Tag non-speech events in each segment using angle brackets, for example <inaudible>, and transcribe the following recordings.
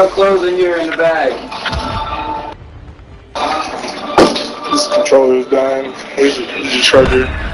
no clothes in here in the bag. This controller is dying. Here's the charger.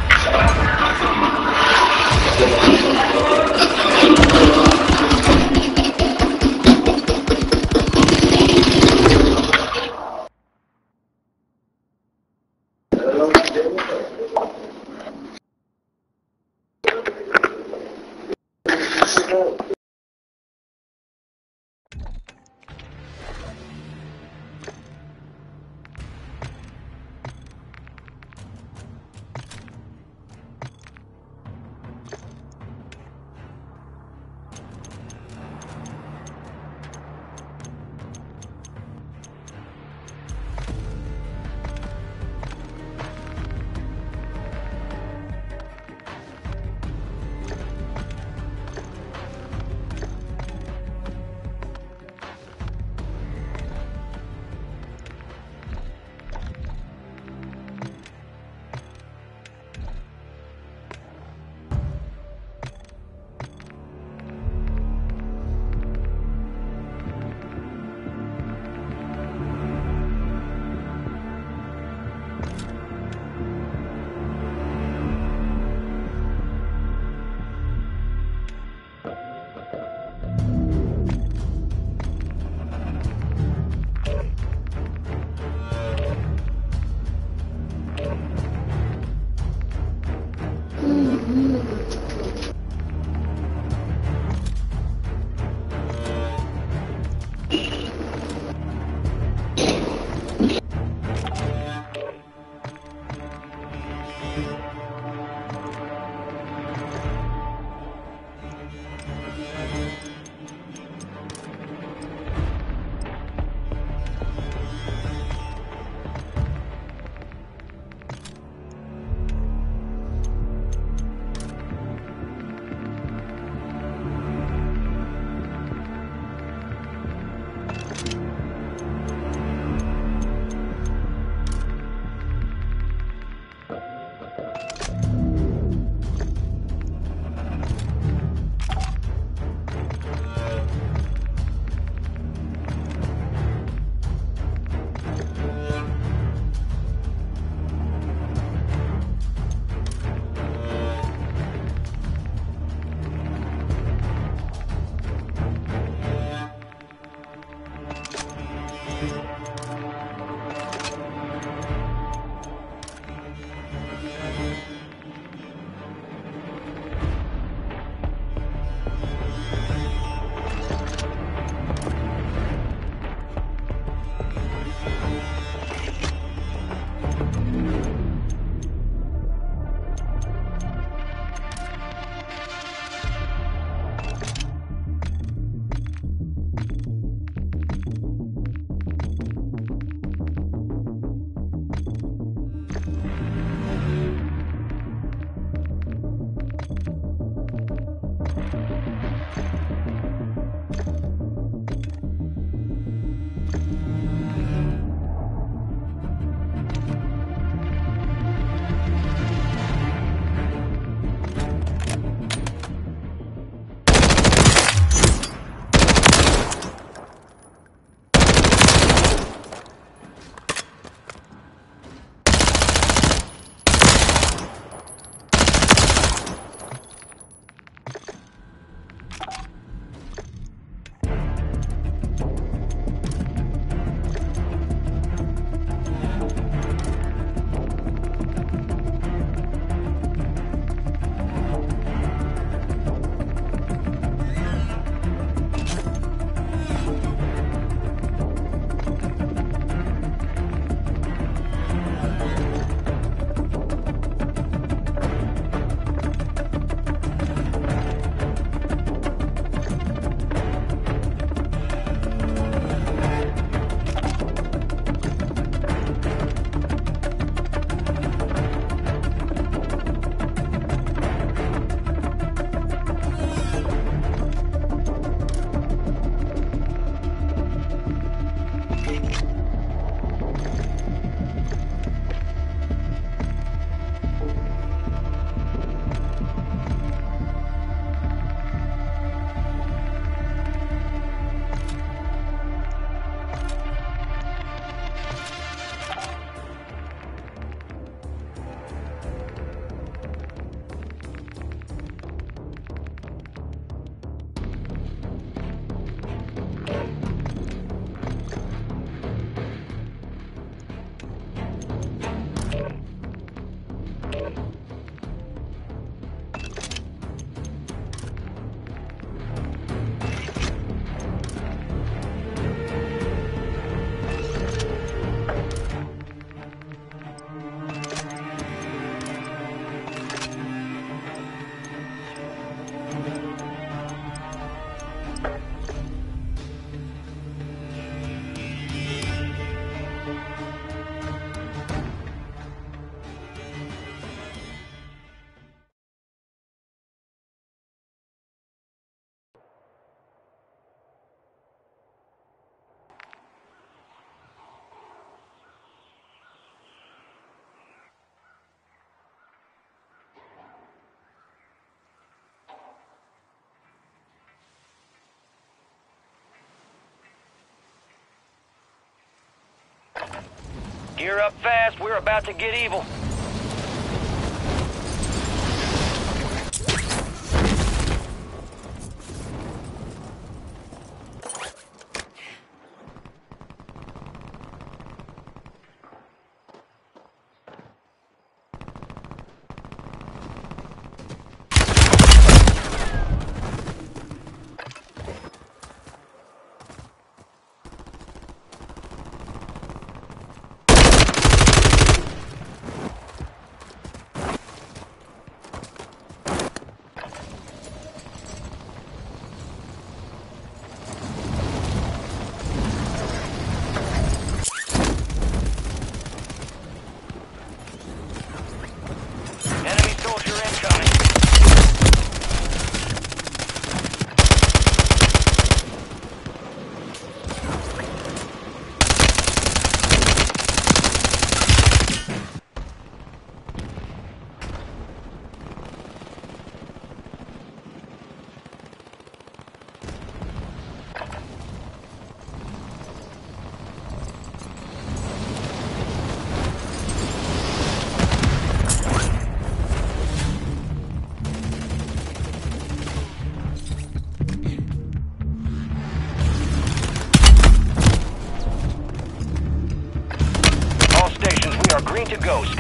Gear up fast, we're about to get evil.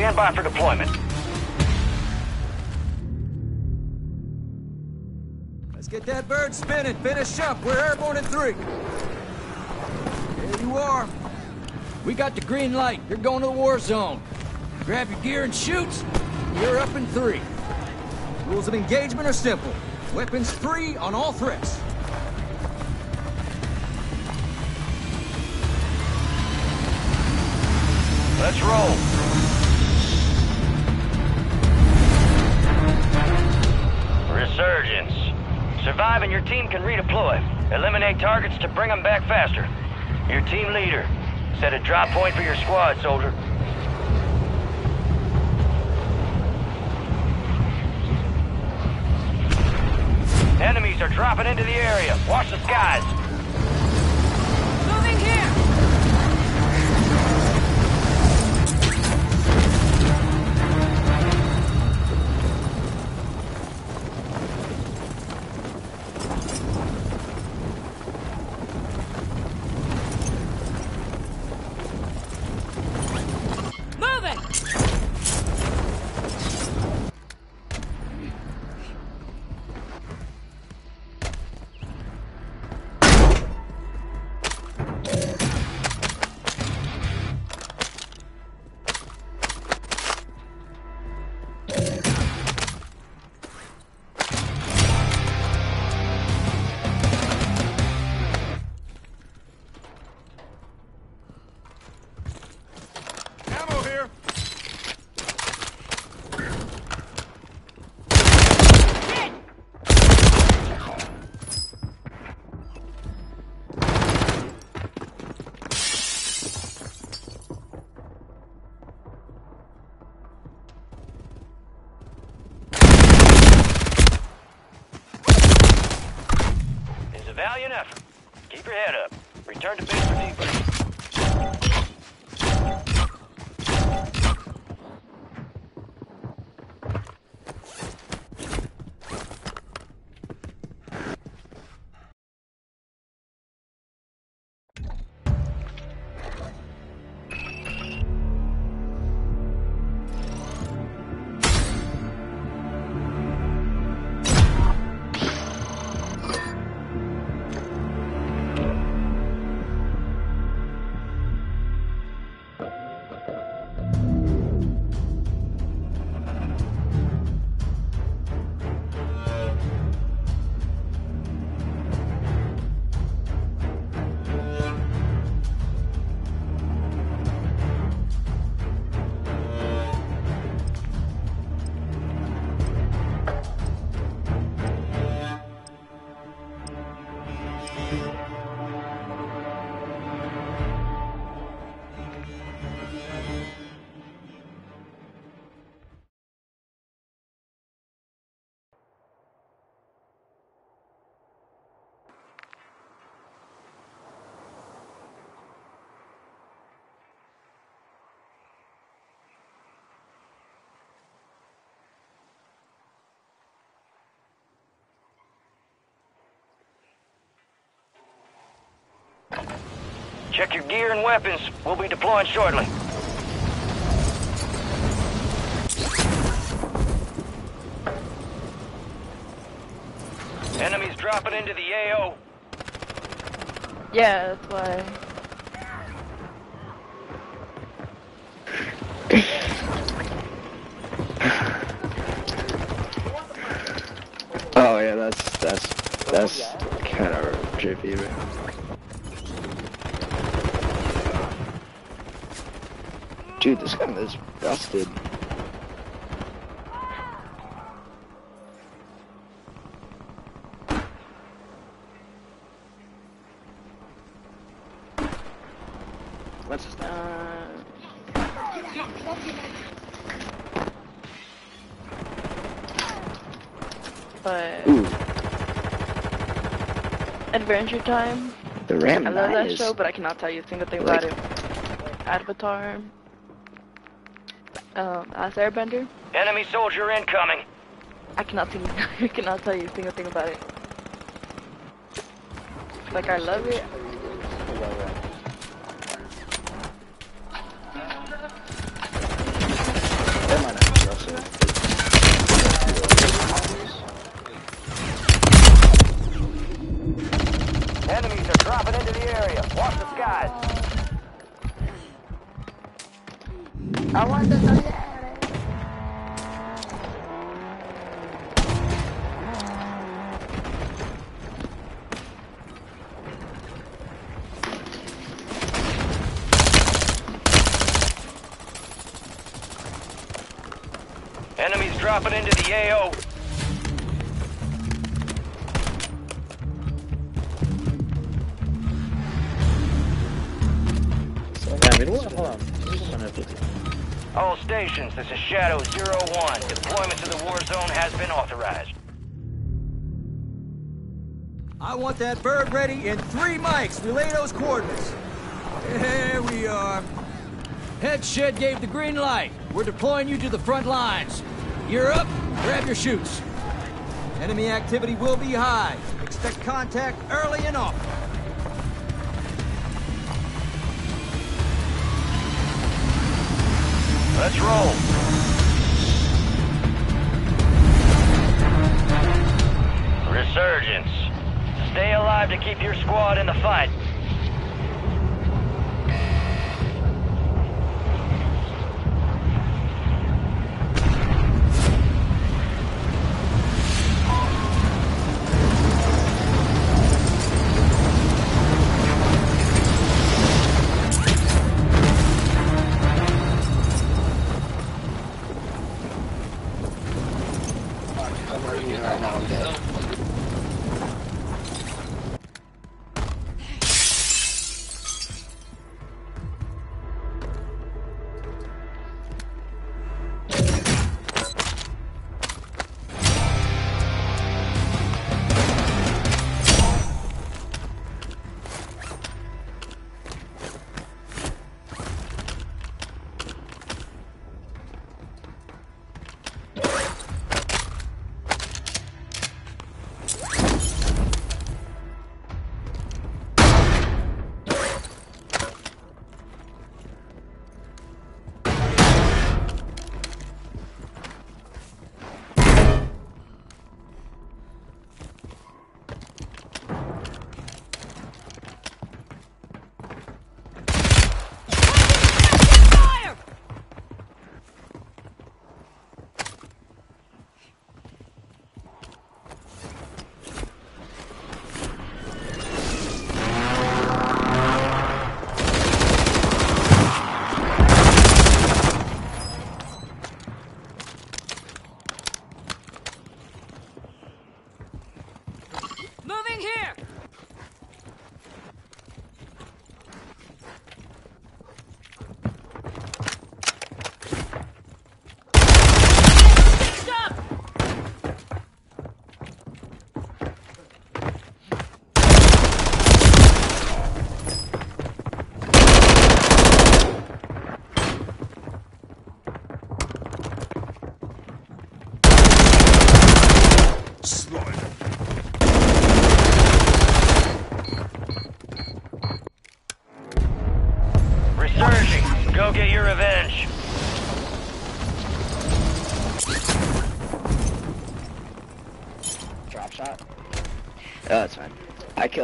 Stand by for deployment. Let's get that bird spinning. Finish up. We're airborne in three. There you are. We got the green light. You're going to the war zone. Grab your gear and shoot. You're up in three. Rules of engagement are simple. Weapons free on all threats. Let's roll. Eliminate targets to bring them back faster. Your team leader. Set a drop point for your squad, soldier. Enemies are dropping into the area. Watch the skies. Check your gear and weapons. We'll be deploying shortly. Enemies dropping into the AO. Yeah, that's why. Oh yeah, that's that's that's kind of trippy. Man. Dude, <laughs> this gun is busted. What's his name? Uh, but Ooh, Adventure Time. the Ram I love that is show, but I cannot tell you a single thing Like- about it. Avatar. Um, As Airbender. Enemy soldier incoming. I cannot think. <laughs> I cannot tell you a single thing about it. Like I love it. Dropping into the AO. All stations, this is Shadow Zero One. Deployment to the war zone has been authorized. I want that bird ready in three mics. Relay those coordinates. There we are. Head shed gave the green light. We're deploying you to the front lines. You're up. Grab your chutes. Enemy activity will be high. Expect contact early and often. Let's roll.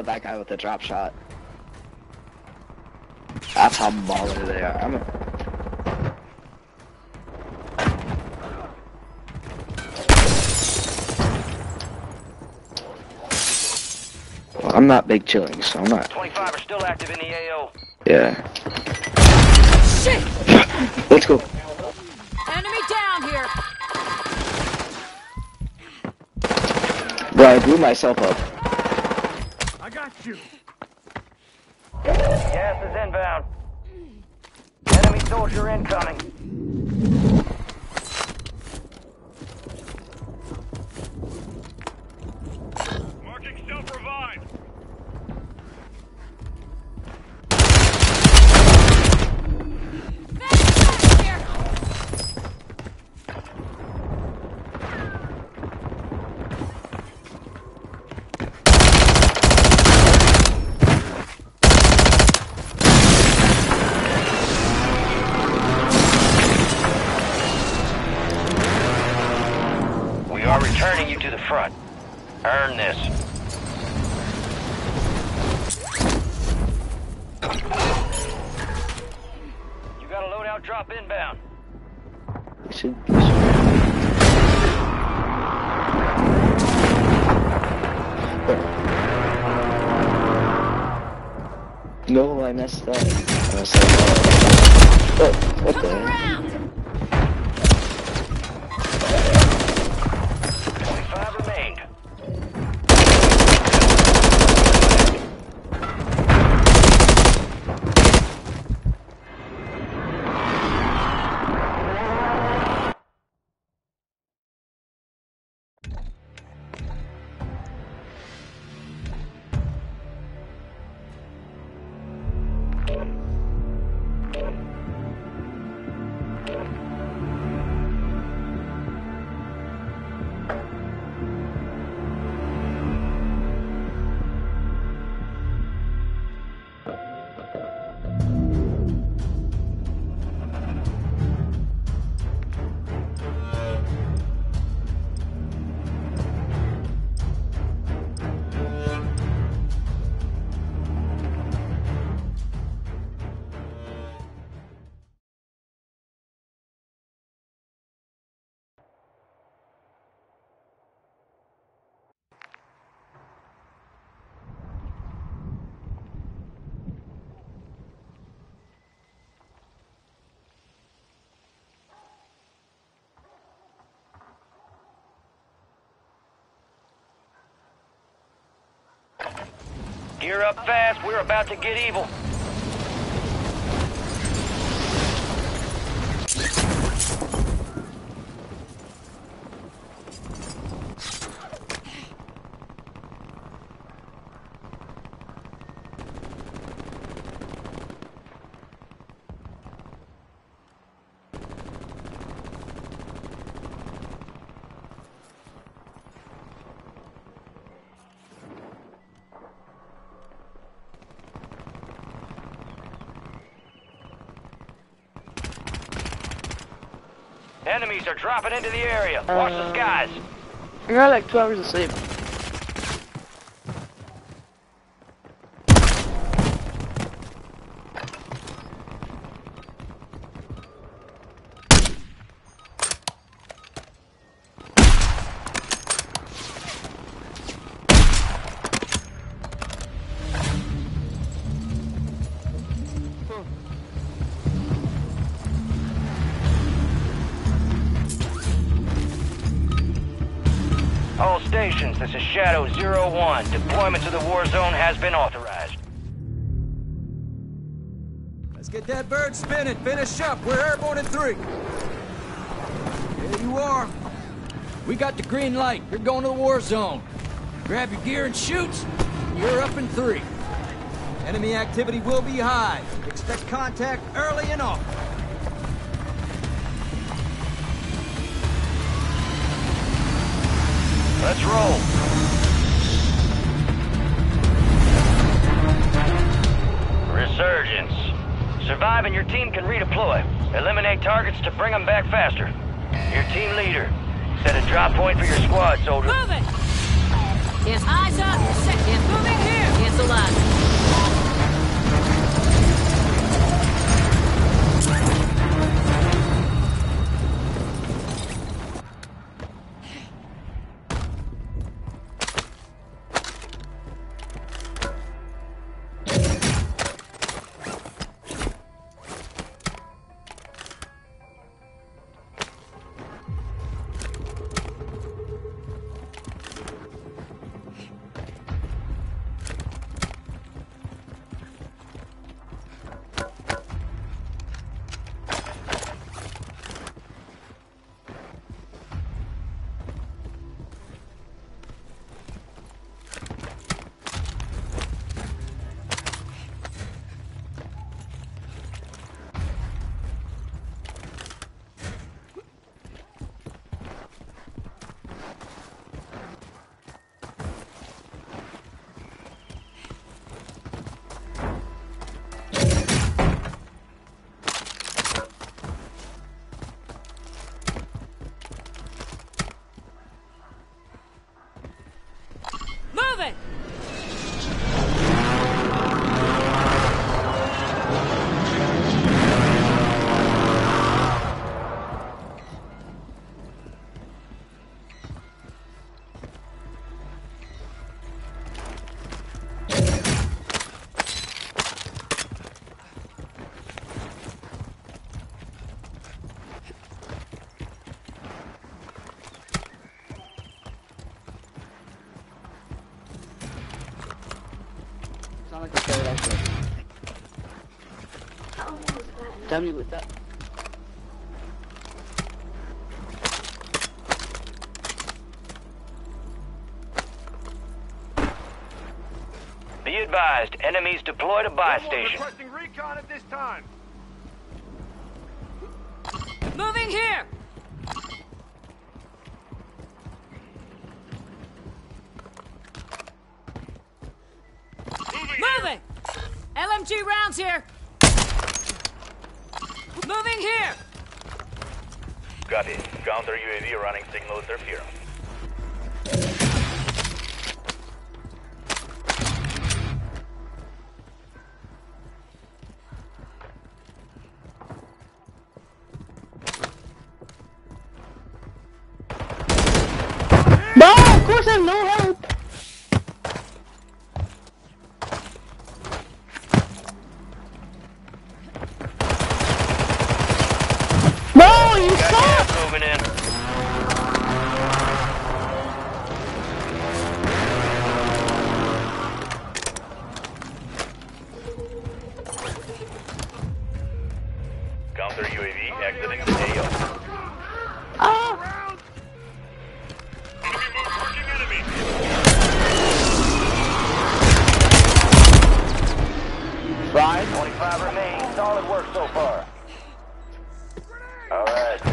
Killed that guy with a drop shot. That's how baller they are. I'm a... Well, I'm not big chilling, so I'm not. 25 are still active in the AO. Yeah. Shit! <laughs> Let's go. Enemy down here! Bro, I blew myself up. You. Gas is inbound. Enemy soldier incoming. I messed up. I messed up. Oh, what the Gear up fast. We're about to get evil. Enemies are dropping into the area. Watch the Uh, skies. I got like two hours of sleep. Shadow Zero One. Deployment to the war zone has been authorized. Let's get that bird spinning. Finish up. We're airborne in three. There you are. We got the green light. You're going to the war zone. Grab your gear and shoot. You're up in three. Enemy activity will be high. Expect contact early and often. Let's roll. And your team can redeploy. Eliminate targets to bring them back faster. Your team leader. Set a drop point for your squad, soldier. Yes, eyes up. Yes, moving here. That. Tell me what's up. Be advised, enemies deployed a buy station. Requesting recon at this time. Moving here! Moving! LMG rounds here! Moving here! Copy. Counter UAV running signal interference.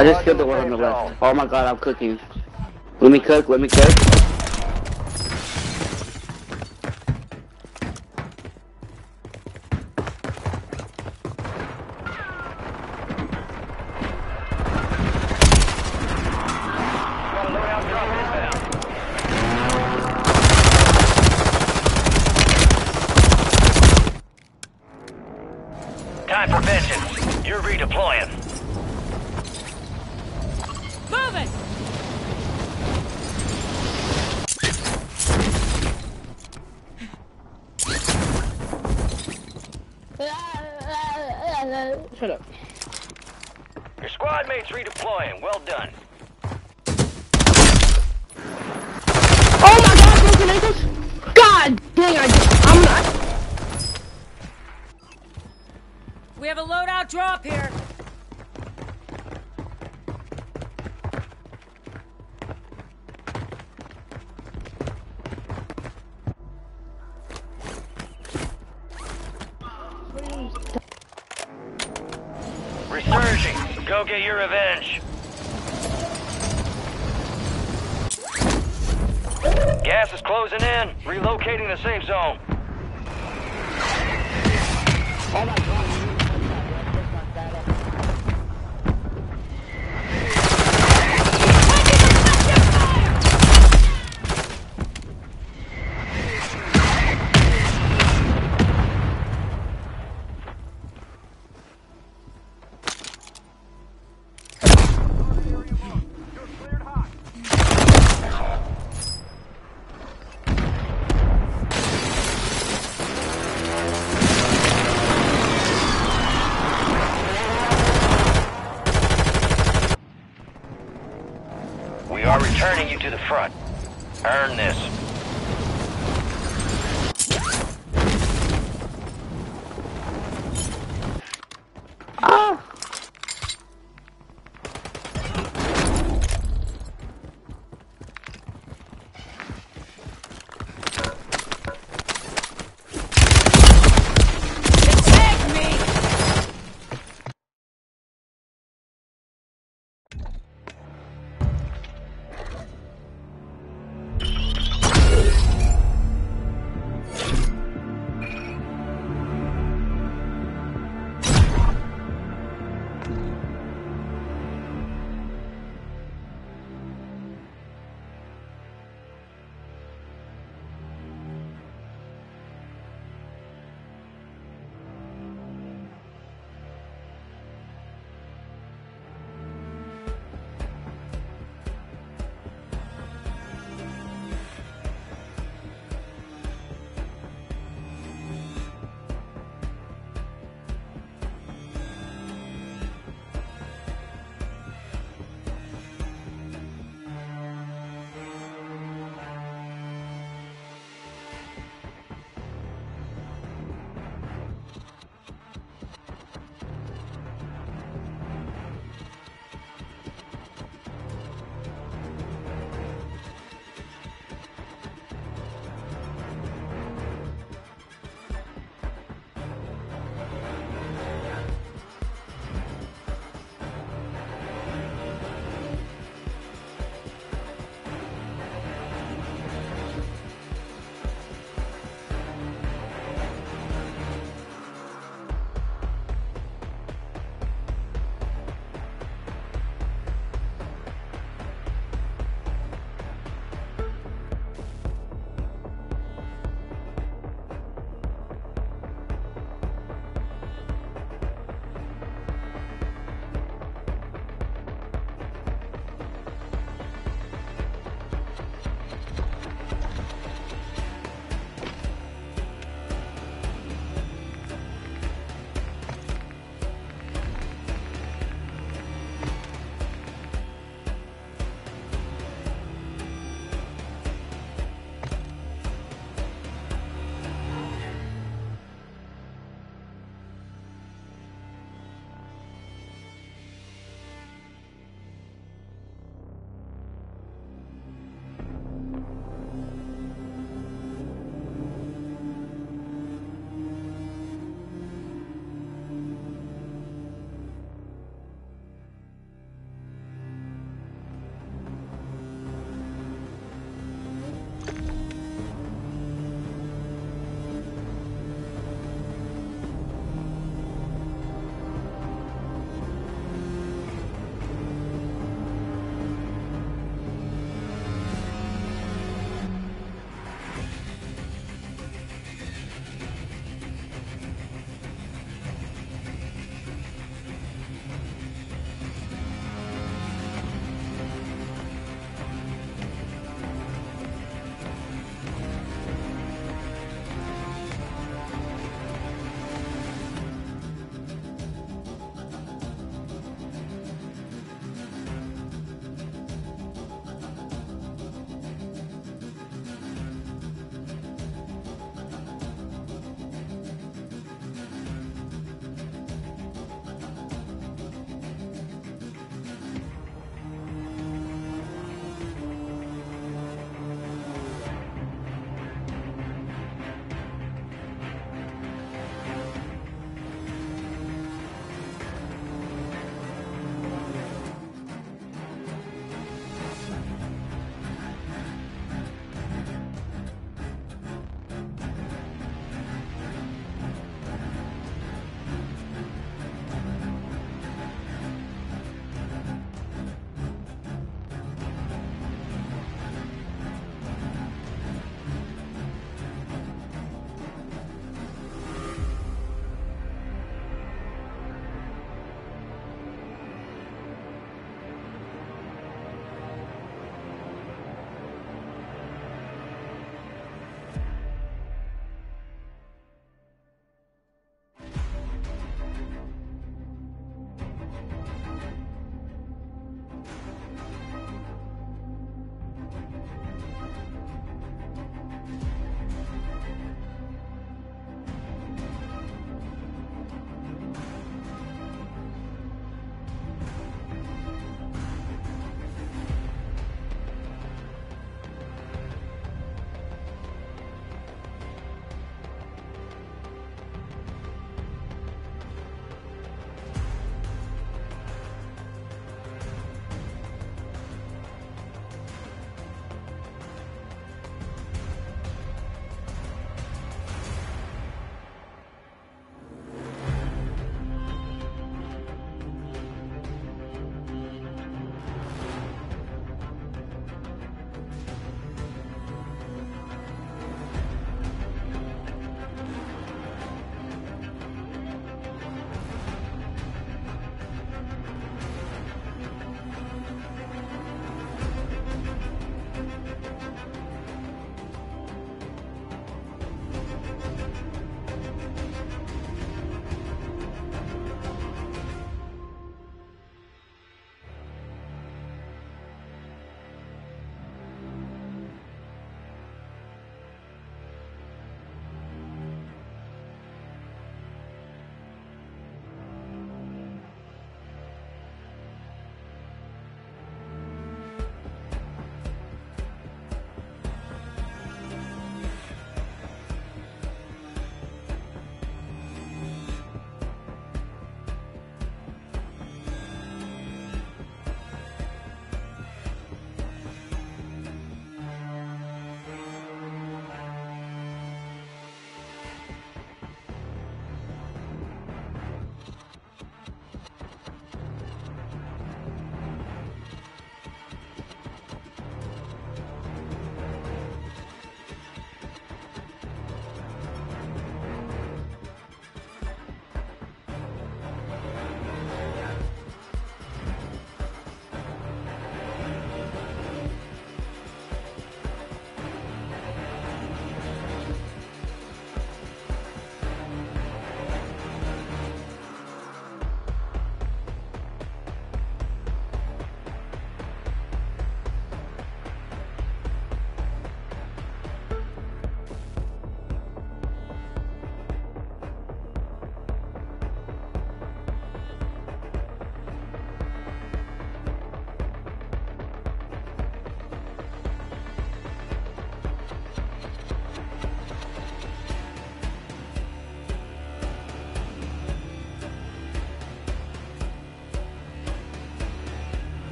I just killed the one on the left. Oh my god, I'm cooking. Let me cook, let me cook. Revenge.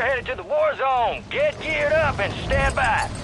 Headed to the war zone. Get geared up and stand by.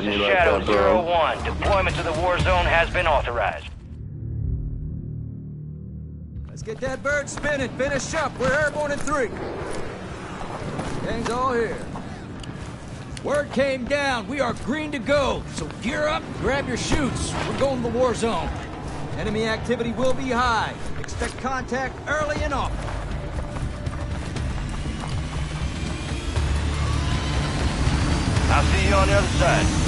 This is Shadow Zero One. Deployment to the war zone has been authorized. Let's get that bird spinning. Finish up. We're airborne in three. Gang's all here. Word came down. We are green to go. So gear up, grab your chutes. We're going to the war zone. Enemy activity will be high. Expect contact early and often. I'll see you on the other side.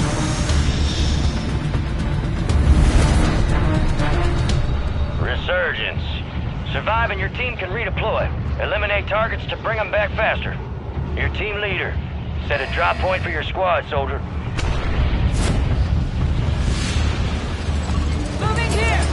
Survive and your team can redeploy. Eliminate targets to bring them back faster. Your team leader. Set a drop point for your squad, soldier. Moving here!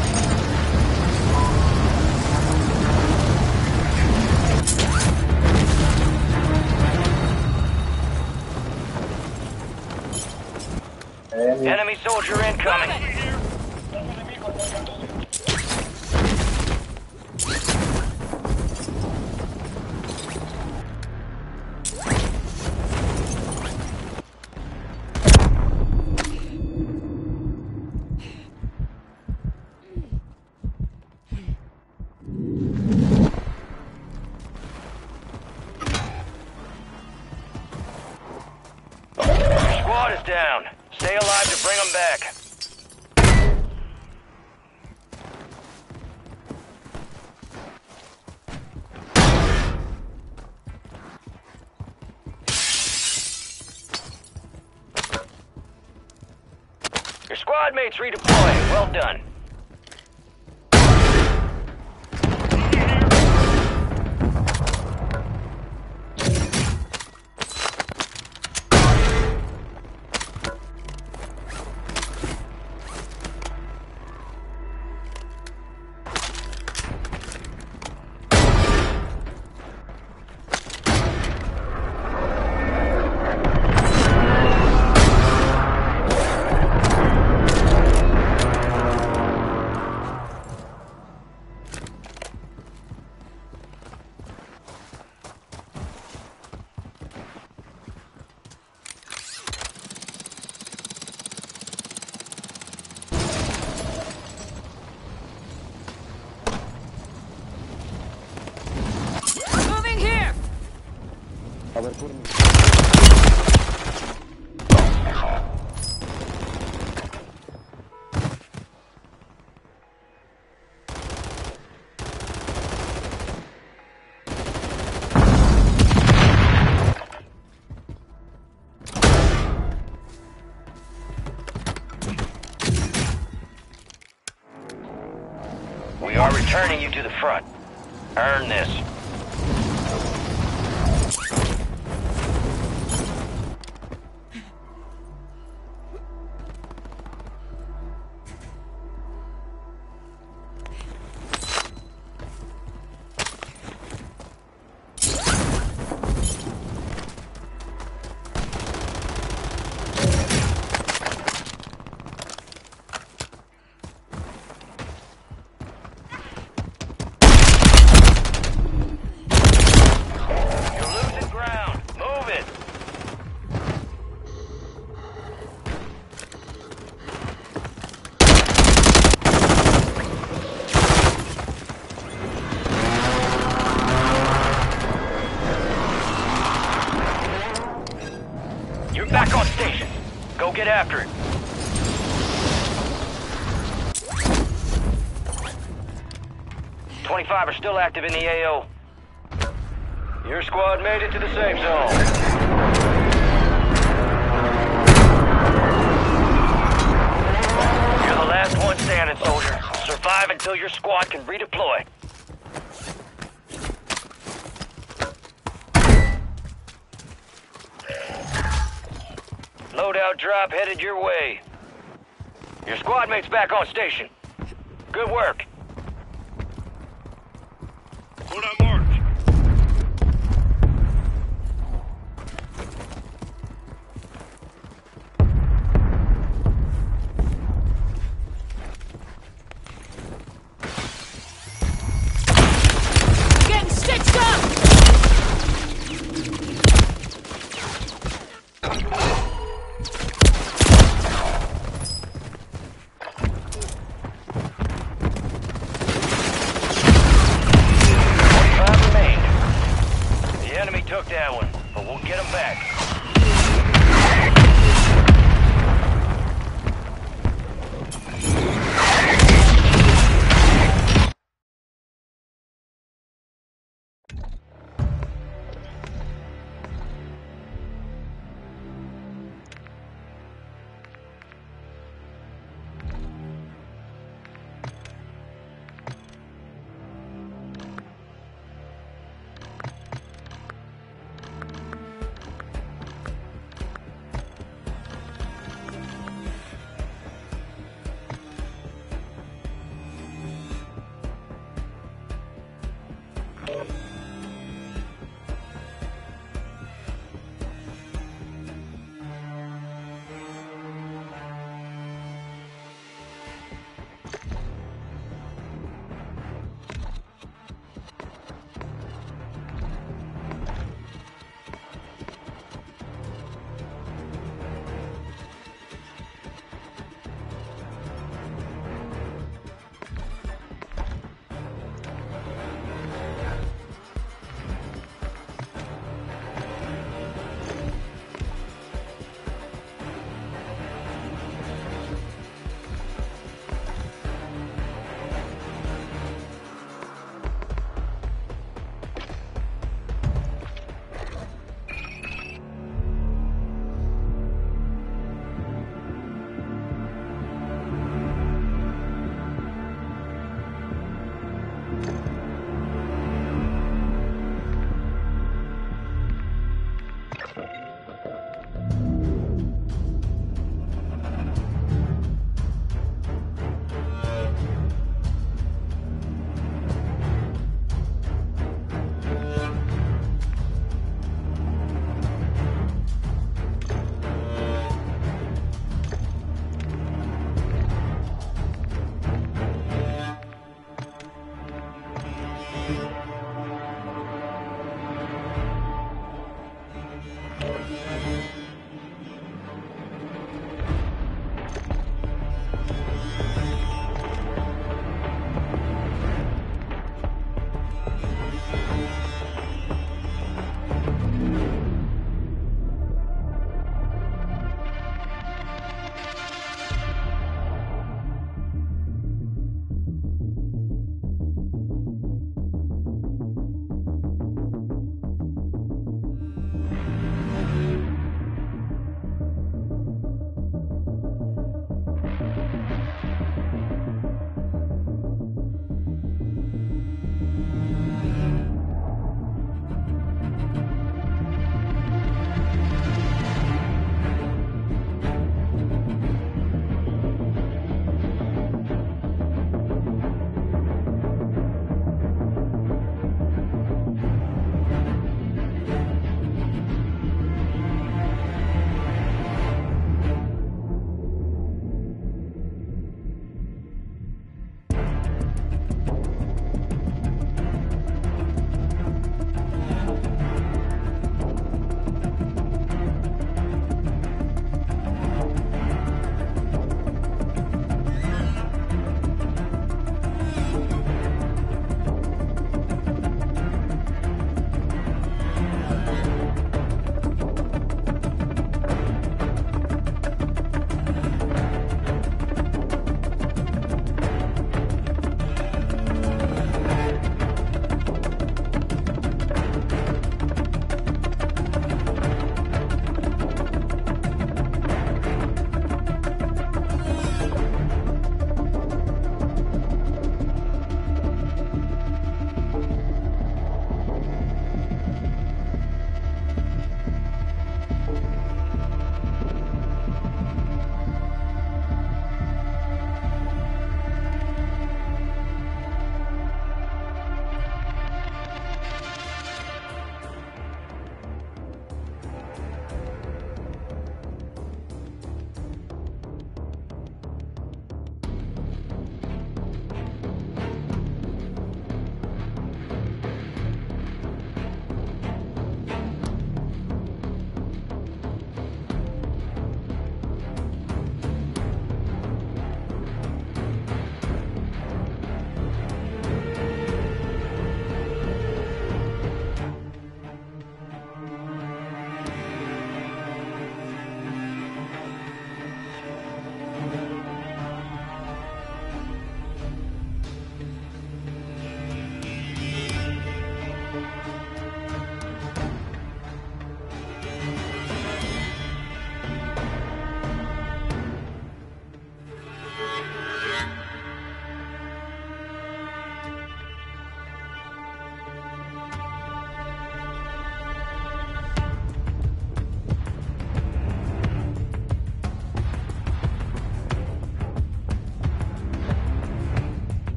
Enemy soldier incoming. Your squad mates redeploying. Well done. Returning you to the front. Earn this. 5 are still active in the AO. Your squad made it to the safe zone. You're the last one standing, soldier. Survive until your squad can redeploy. Loadout drop headed your way. Your squad mate's back on station. Good work.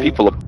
People.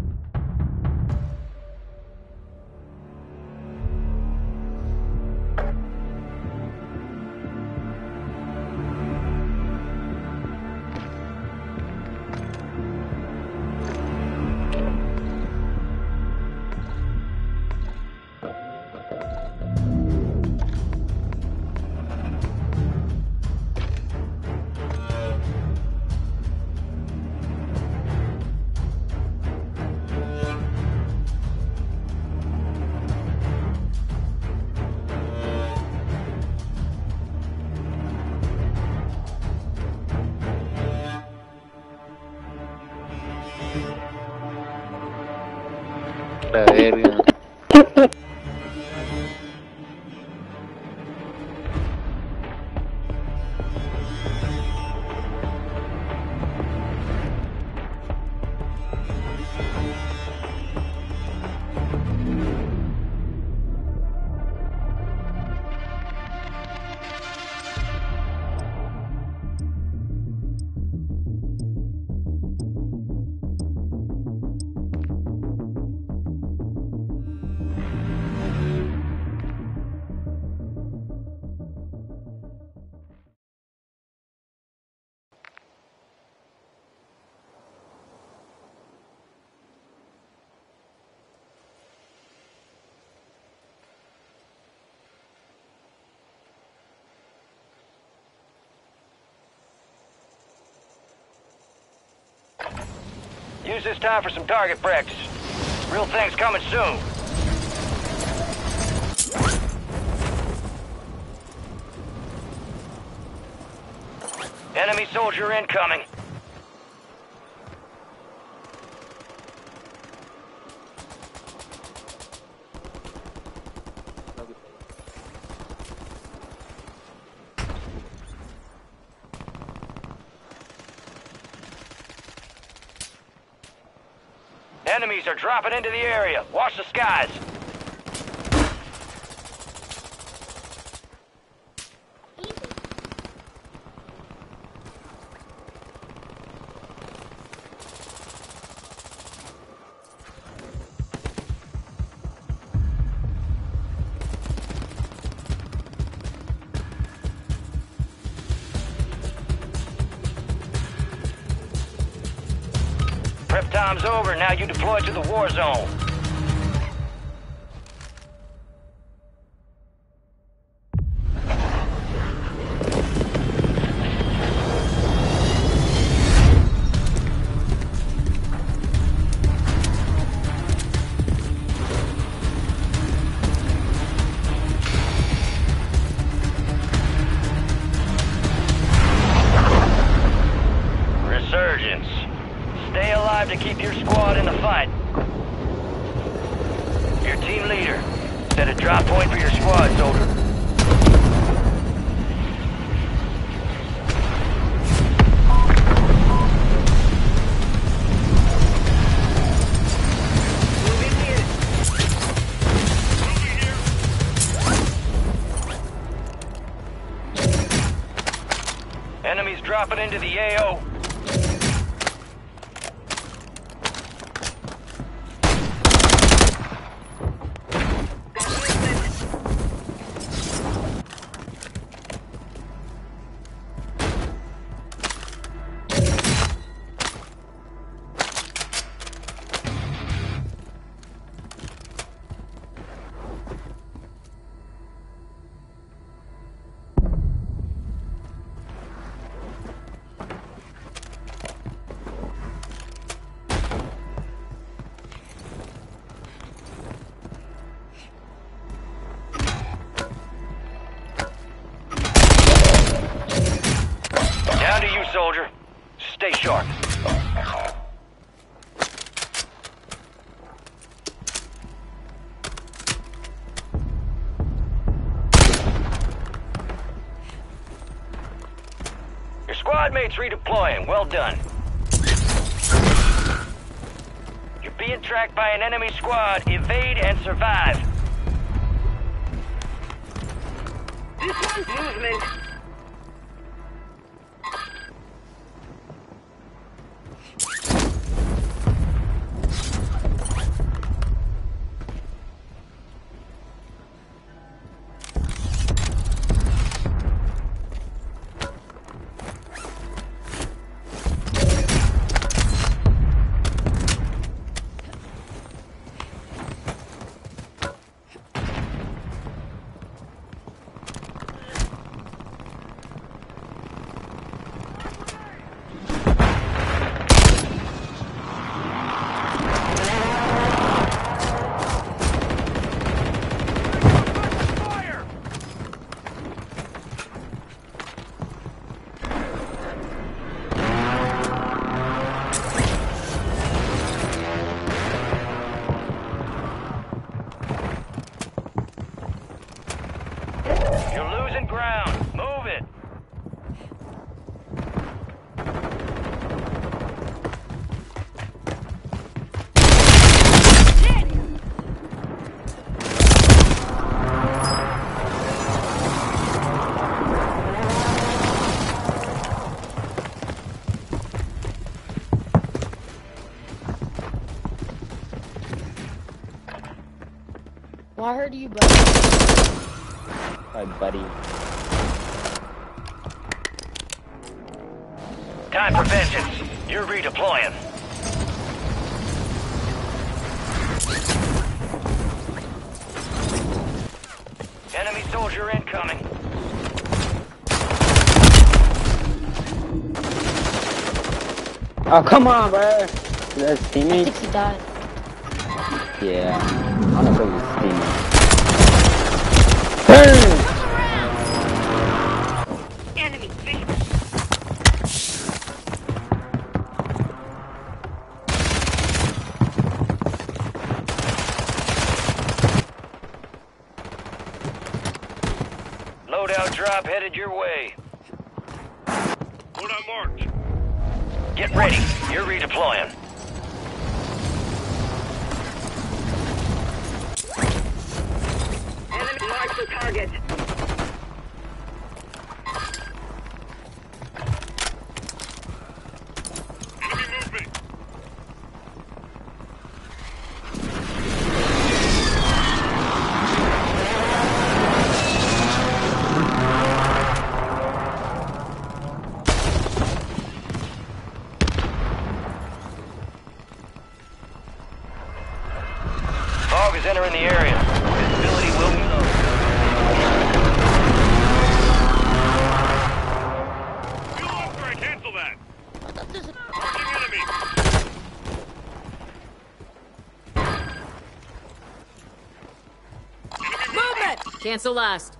Use this time for some target practice. Real thing's coming soon. Enemy soldier incoming. Are dropping into the area. Watch the skies. Over. Now you deploy to the war zone. Your squad mates redeploying. Well done. You're being tracked by an enemy squad. Evade and survive. This one's movement. Heard you, buddy. My buddy. Time for vengeance. You're redeploying. Enemy soldier incoming. Oh, come on, bro. That's I teammate? think he died. Yeah. I don't know if it was teammate. Loadout drop headed your way. Loadout marked. Get ready. You're redeploying. Enemy mark the target. Cancel last.